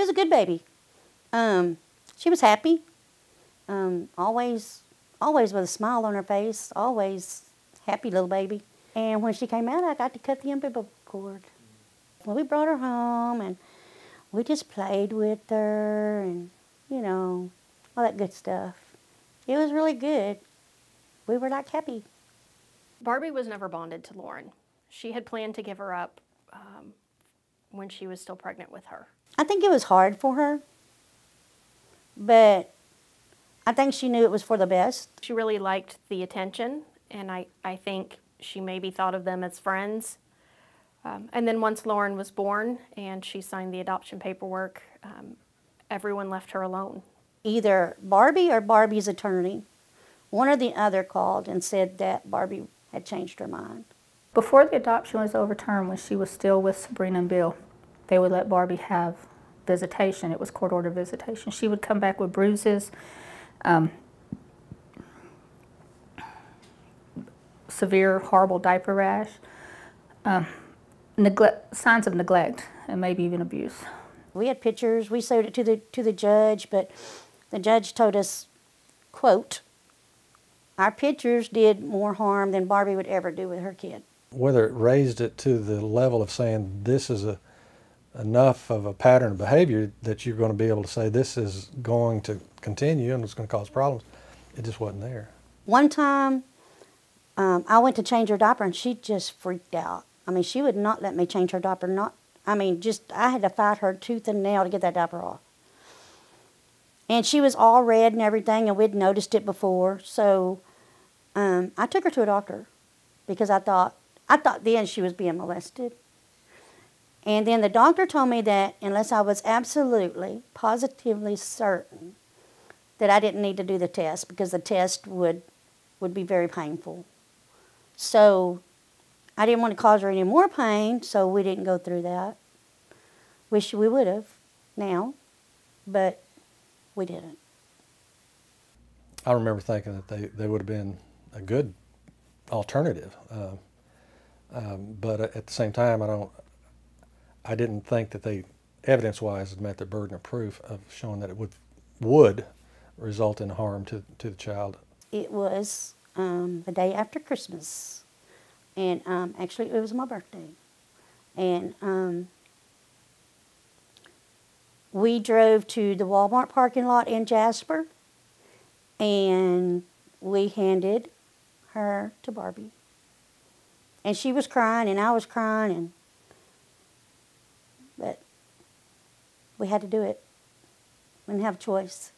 She was a good baby. Um, she was happy. Um, always, always with a smile on her face. Always happy little baby. And when she came out, I got to cut the umbilical cord. Well, we brought her home and we just played with her and, you know, all that good stuff. It was really good. We were like happy. Barbie was never bonded to Lauren. She had planned to give her up um, when she was still pregnant with her. I think it was hard for her, but I think she knew it was for the best. She really liked the attention, and I, I think she maybe thought of them as friends. Um, and then once Lauren was born and she signed the adoption paperwork, um, everyone left her alone. Either Barbie or Barbie's attorney, one or the other called and said that Barbie had changed her mind. Before the adoption was overturned, when she was still with Sabrina and Bill, they would let Barbie have visitation. It was court order visitation. She would come back with bruises, um, severe, horrible diaper rash, um, neglect, signs of neglect, and maybe even abuse. We had pictures. We showed it to the to the judge, but the judge told us, "quote Our pictures did more harm than Barbie would ever do with her kid." Whether it raised it to the level of saying this is a enough of a pattern of behavior that you're going to be able to say this is going to continue and it's going to cause problems, it just wasn't there. One time, um, I went to change her diaper and she just freaked out. I mean, she would not let me change her diaper. Not, I mean, just I had to fight her tooth and nail to get that diaper off. And she was all red and everything, and we'd noticed it before. So um, I took her to a doctor because I thought I thought then she was being molested. And then the doctor told me that unless I was absolutely, positively certain that I didn't need to do the test because the test would, would be very painful. So I didn't want to cause her any more pain, so we didn't go through that. Wish we would have now, but we didn't. I remember thinking that they, they would have been a good alternative. Uh, um, but at the same time, I don't, I didn't think that they, evidence-wise, met the burden of proof of showing that it would would result in harm to to the child. It was um, the day after Christmas, and um, actually it was my birthday, and um, we drove to the Walmart parking lot in Jasper, and we handed her to Barbie, and she was crying, and I was crying, and but we had to do it. We didn't have a choice.